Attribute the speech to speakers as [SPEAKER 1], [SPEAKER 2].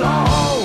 [SPEAKER 1] long.